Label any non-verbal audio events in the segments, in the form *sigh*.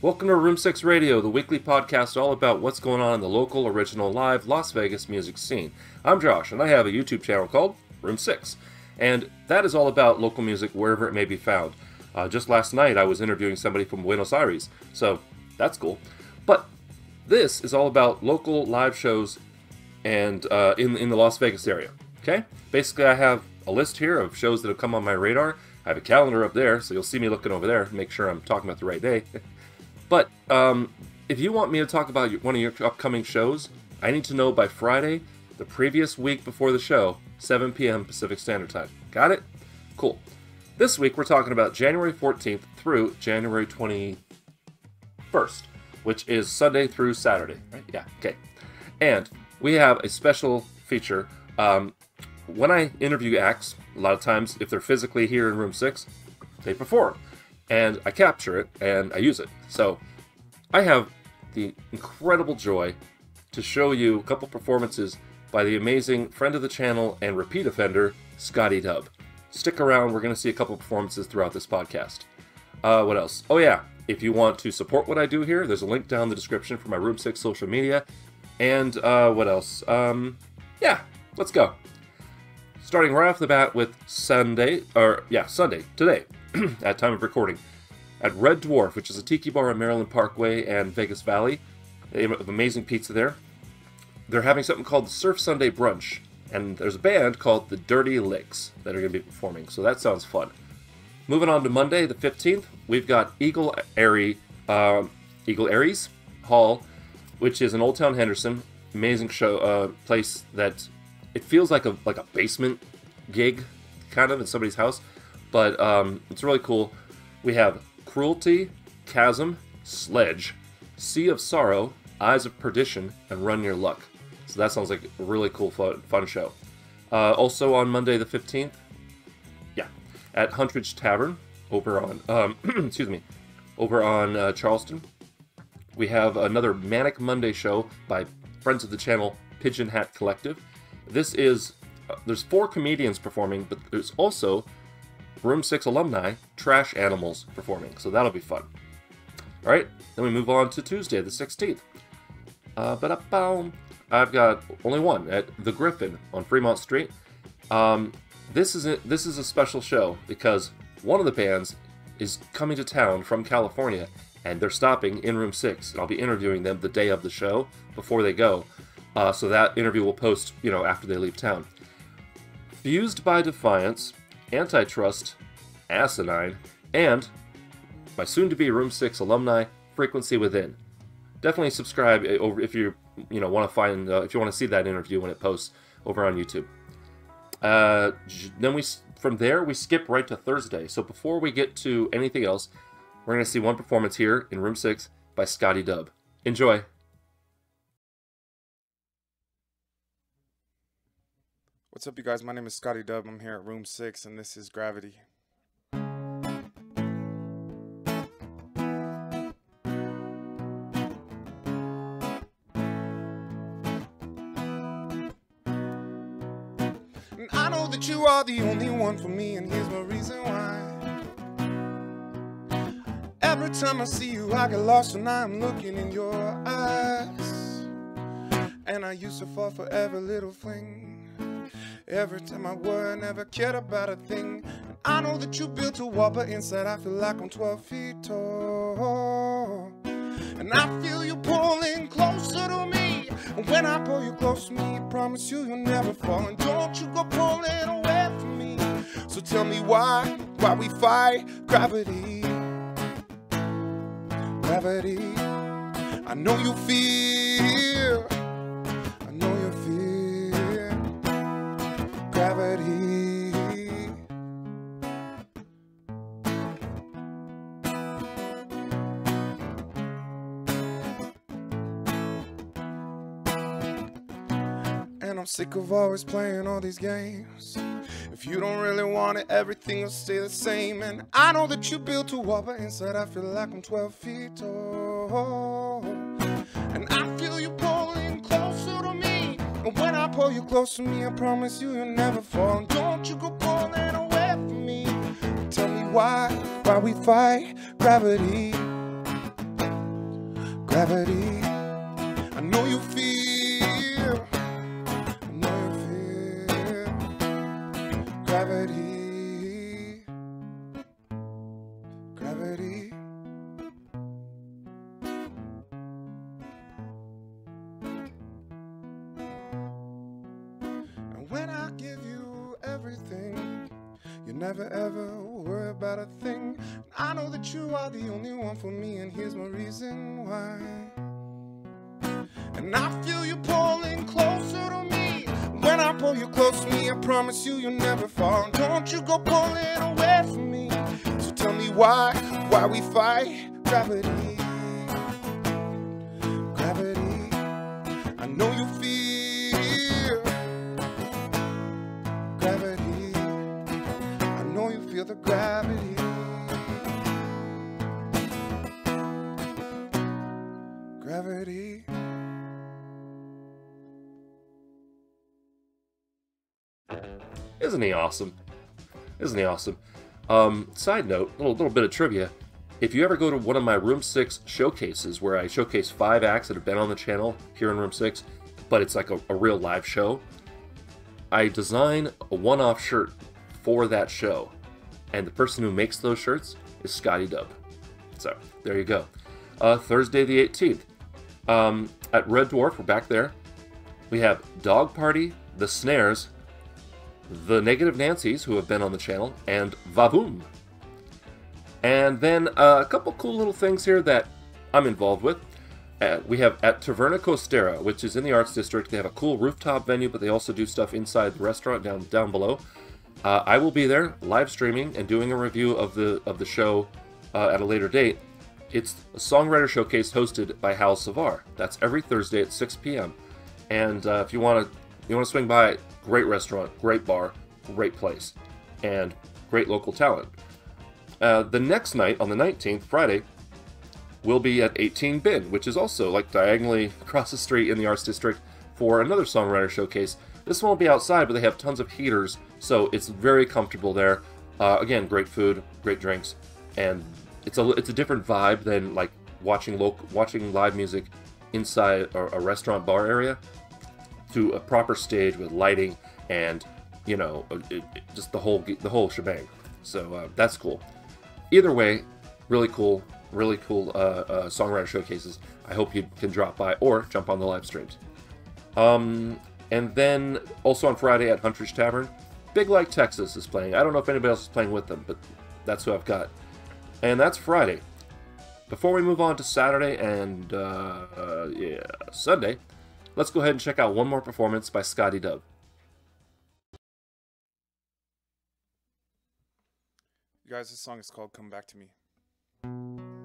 Welcome to Room 6 Radio, the weekly podcast all about what's going on in the local, original, live Las Vegas music scene. I'm Josh, and I have a YouTube channel called Room 6, and that is all about local music wherever it may be found. Uh, just last night, I was interviewing somebody from Buenos Aires, so that's cool. But this is all about local live shows and uh, in in the Las Vegas area. Okay, basically, I have a list here of shows that have come on my radar. I have a calendar up there, so you'll see me looking over there, make sure I'm talking about the right day. *laughs* But um, if you want me to talk about one of your upcoming shows, I need to know by Friday, the previous week before the show, 7 p.m. Pacific Standard Time. Got it? Cool. This week we're talking about January 14th through January 21st, which is Sunday through Saturday, right? Yeah, okay. And we have a special feature. Um, when I interview acts, a lot of times, if they're physically here in room six, they perform and I capture it and I use it. So I have the incredible joy to show you a couple performances by the amazing friend of the channel and repeat offender, Scotty Dub. Stick around, we're going to see a couple performances throughout this podcast. Uh, what else? Oh, yeah, if you want to support what I do here, there's a link down in the description for my Room 6 social media. And uh, what else? Um, yeah, let's go. Starting right off the bat with Sunday, or yeah, Sunday, today, *clears throat* at time of recording, at Red Dwarf, which is a tiki bar on Maryland Parkway and Vegas Valley. They have amazing pizza there. They're having something called the Surf Sunday Brunch, and there's a band called the Dirty Licks that are going to be performing, so that sounds fun. Moving on to Monday, the 15th, we've got Eagle Aerie, um, Eagle Aerie's Hall, which is in Old Town Henderson. Amazing show, uh, place that it feels like a like a basement gig, kind of in somebody's house, but um, it's really cool. We have Cruelty, Chasm, Sledge, Sea of Sorrow, Eyes of Perdition, and Run Your Luck. So that sounds like a really cool, fun, show. Uh, also on Monday the 15th, yeah, at Huntridge Tavern over on, um, *clears throat* excuse me, over on uh, Charleston. We have another Manic Monday show by friends of the channel Pigeon Hat Collective. This is, uh, there's four comedians performing, but there's also Room 6 alumni, Trash Animals, performing, so that'll be fun. Alright, then we move on to Tuesday, the 16th. Uh, I've got only one at The Griffin on Fremont Street. Um, this is a, this is a special show because one of the bands is coming to town from California and they're stopping in room 6 and I'll be interviewing them the day of the show before they go. Uh, so that interview will post, you know, after they leave town. Fused by Defiance Antitrust, Asinine, and my soon-to-be Room 6 alumni, Frequency Within. Definitely subscribe eh, over if you you know want to find uh, if you want to see that interview when it posts over on YouTube. Uh, then we from there we skip right to Thursday. So before we get to anything else, we're gonna see one performance here in Room Six by Scotty Dub. Enjoy. What's up, you guys? My name is Scotty Dub. I'm here at Room 6, and this is Gravity. And I know that you are the only one for me, and here's my reason why. Every time I see you, I get lost, and I'm looking in your eyes. And I used to fall for every little thing. Every time I were, I never cared about a thing. I know that you built a wall, but inside I feel like I'm 12 feet tall. And I feel you pulling closer to me. And when I pull you close to me, promise you you'll never fall. And don't you go pulling away from me. So tell me why, why we fight gravity. Gravity. I know you feel gravity. And I'm sick of always playing all these games. If you don't really want it, everything will stay the same. And I know that you built a wall, but inside I feel like I'm 12 feet tall. Pull you close to me, I promise you you'll never fall. Don't you go pulling away from me. Tell me why, why we fight gravity. Gravity, I know you feel. Never ever worry about a thing. I know that you are the only one for me, and here's my reason why. And I feel you pulling closer to me. When I pull you close to me, I promise you you'll never fall. Don't you go pulling away from me. So tell me why, why we fight gravity. Gravity. Isn't he awesome? Isn't he awesome? Um, side note, little little bit of trivia. If you ever go to one of my Room 6 showcases where I showcase five acts that have been on the channel here in Room 6, but it's like a, a real live show, I design a one-off shirt for that show. And the person who makes those shirts is Scotty Dub. So, there you go. Uh, Thursday the 18th. Um, at Red Dwarf, we're back there. We have Dog Party, The Snares, the Negative Nancys, who have been on the channel, and Vavoom. And then uh, a couple cool little things here that I'm involved with. Uh, we have at Taverna Costera, which is in the Arts District. They have a cool rooftop venue, but they also do stuff inside the restaurant down down below. Uh, I will be there live streaming and doing a review of the of the show uh, at a later date. It's a songwriter showcase hosted by Hal Savar. That's every Thursday at 6 p.m. And uh, if you want to you want to swing by, great restaurant, great bar, great place, and great local talent. Uh, the next night, on the 19th, Friday, will be at 18 Bin, which is also like diagonally *laughs* across the street in the Arts District for another songwriter showcase. This one will be outside, but they have tons of heaters, so it's very comfortable there. Uh, again, great food, great drinks, and it's a it's a different vibe than like watching local watching live music inside a, a restaurant bar area to a proper stage with lighting and you know it, it, just the whole the whole shebang. So uh, that's cool. Either way, really cool, really cool uh, uh, songwriter showcases. I hope you can drop by or jump on the live streams. Um, and then also on Friday at Huntridge Tavern, Big Like Texas is playing. I don't know if anybody else is playing with them, but that's who I've got. And that's Friday. Before we move on to Saturday and uh, uh, yeah Sunday, let's go ahead and check out one more performance by Scotty Dub. You guys, this song is called Come Back to Me.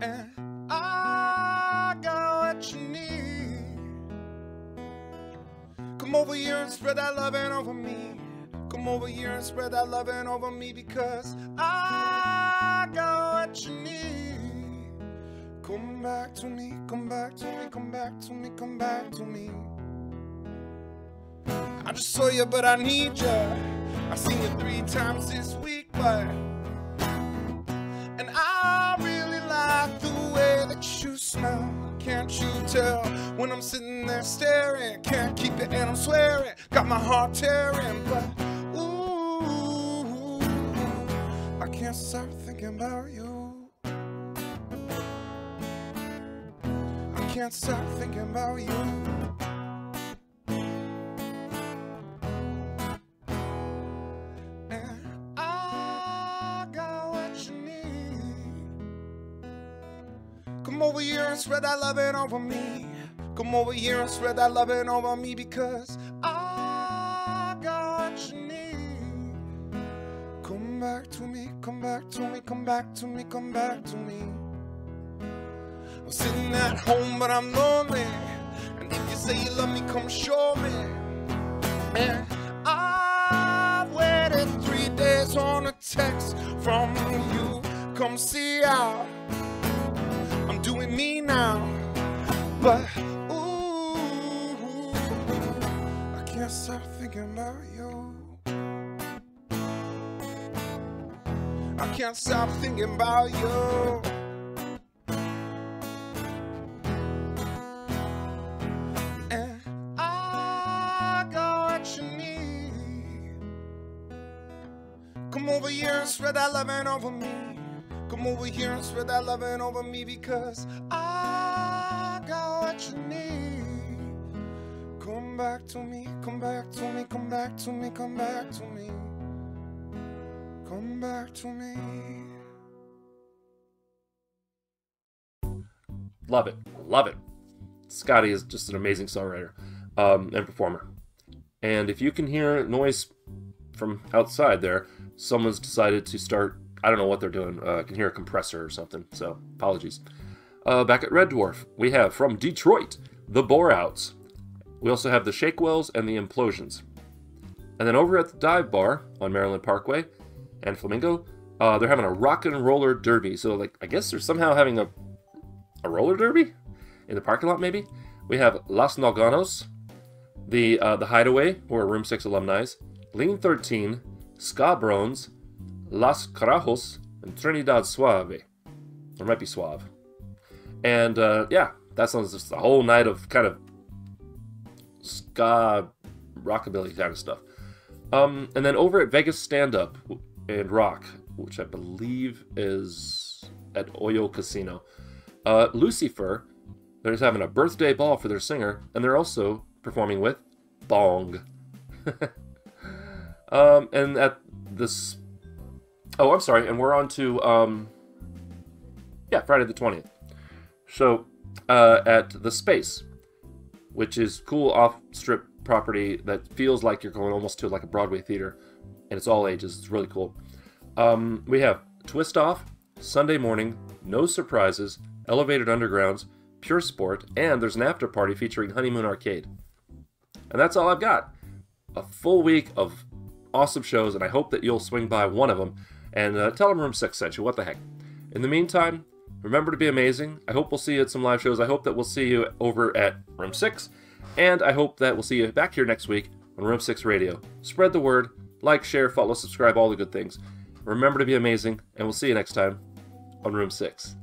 And I got what you need. Come over here and spread that loving over me. Come over here and spread that loving over me because I got what you need. Come back to me, come back to me, come back to me, come back to me. I just saw you, but I need you. I seen you three times this week, but tell when I'm sitting there staring? Can't keep it and I'm swearing. Got my heart tearing, but ooh, I can't stop thinking about you. I can't stop thinking about you. And spread that loving over me. Come over here and spread that loving over me because I got you need. Come back to me, come back to me, come back to me, come back to me. I'm sitting at home, but I'm lonely. And if you say you love me, come show me. And I've waited three days on a text from you. Come see me now. But ooh, I can't stop thinking about you. I can't stop thinking about you. And I got what you need. Come over here and spread that loving over me. Come over here and spread that loving over me because I back to me, come back to me, come back to me, come back to me. Come back to me. Love it. Love it. Scotty is just an amazing songwriter um, and performer. And if you can hear noise from outside there, someone's decided to start. I don't know what they're doing. Uh, I can hear a compressor or something, so apologies. Uh, back at Red Dwarf, we have from Detroit, the Bore Outs. We also have the shake wells and the Implosions. And then over at the Dive Bar on Maryland Parkway and Flamingo, uh, they're having a rock and roller derby. So, like, I guess they're somehow having a a roller derby in the parking lot. Maybe we have Las Nalganos, the uh, the Hideaway, who are Room Six alumni, Lean Thirteen, Ska Brones, Las Carajos, and Trinidad Suave. Or might be Suave. And uh, yeah, that sounds just a whole night of kind of ska rockabilly kind of stuff. Um, and then over at Vegas Stand Up and Rock, which I believe is at Oyo Casino, uh, Lucifer, they're just having a birthday ball for their singer, and they're also performing with Bong. *laughs* um, and at this, oh, I'm sorry, and we're on to um, yeah, Friday the twentieth. So uh, at the Space, which is cool off-strip property that feels like you're going almost to like a Broadway theater, and it's all ages. It's really cool. Um, we have Twist Off, Sunday morning, No Surprises, Elevated Undergrounds, Pure Sport, and there's an after party featuring Honeymoon Arcade. And that's all I've got. A full week of awesome shows, and I hope that you'll swing by one of them and uh, tell them Room 6 sent you. What the heck? In the meantime, remember to be amazing. I hope we'll see you at some live shows. I hope that we'll see you over at Room 6, and I hope that we'll see you back here next week on Room 6 Radio. Spread the word, like, share, follow, subscribe, all the good things. Remember to be amazing, and we'll see you next time on Room 6.